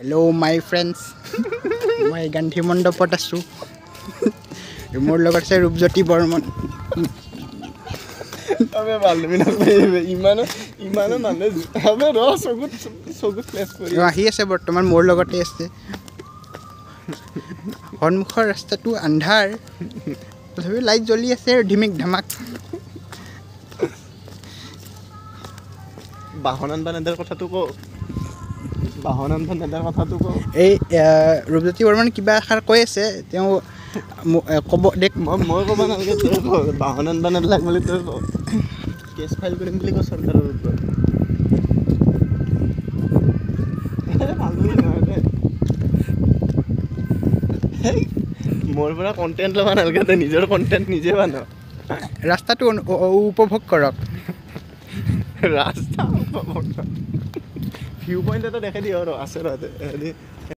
Hello মাই friends মই গান্ধী মণ্ডপত আছোঁ। মোৰ লগত আছে ৰূপজ্যোতি বৰ্মন। আহি আছে বৰ্তমান মোৰ লগতে আছে। সন্মুখৰ ৰাস্তাটো আন্ধাৰ। তথাপিও লাইট জ্বলি আছে আৰু ধিমিক ধামাক বাহন আনবা কথাটো ক বাহন আনবা নেদাৰ কথাটো ক এই ৰূপজ্যোতি বৰ্মনে কিবা এষাৰ কৈ আছে তেওঁ ক'ব দেখ মই মই ক'ব নালাগে তই ক বাহন আনবা নেদলাক বুলি তই ক কেছ ফাইল কৰিম বুলি ক চৰকাৰৰ ওপৰত। মোৰ পৰা কণ্টেণ্ট ল'ব নালাগে তই নিজৰ কণ্টেণ্ট নিজে বানাও ৰাস্তাটো অনু- অ- অ- উপভোগ কৰক। ৰাস্তা ভিউ পইণ্ট এটা দেখাই দিয় ৰ আছে